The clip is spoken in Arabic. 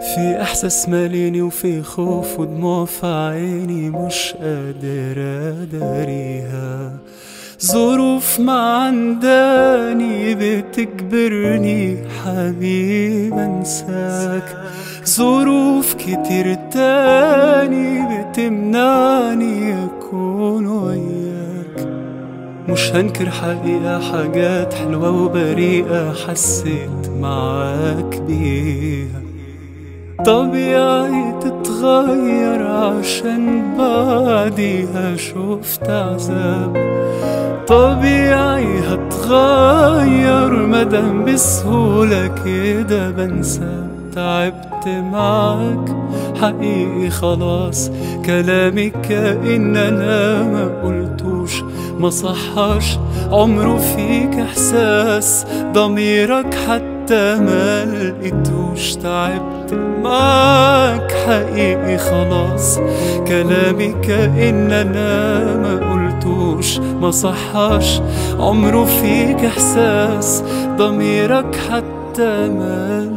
في إحساس ماليني وفي خوف ودموع في عيني مش قادر أداريها. ظروف ما عنداني بتجبرني حبيب أنساك. ظروف كتير تاني بتمنعني أكون وياك. مش هنكر حقيقة حاجات حلوة وبريئة حسيت معاك بيها. طبيعي تتغير عشان بعديها شفت عذاب. طبيعي هتغير مدام بسهولة كده بنسى تعبت معاك. حقيقي خلاص كلامي كأن أنا ما قلتوش. ما صحاش عمره فيك إحساس. ضميرك حتى ما لقيتوش. تعبت معاك حقيقي خلاص. كلامي كأن أنا ما قلتوش. ما صحاش عمره فيك إحساس. ضميرك حتى ما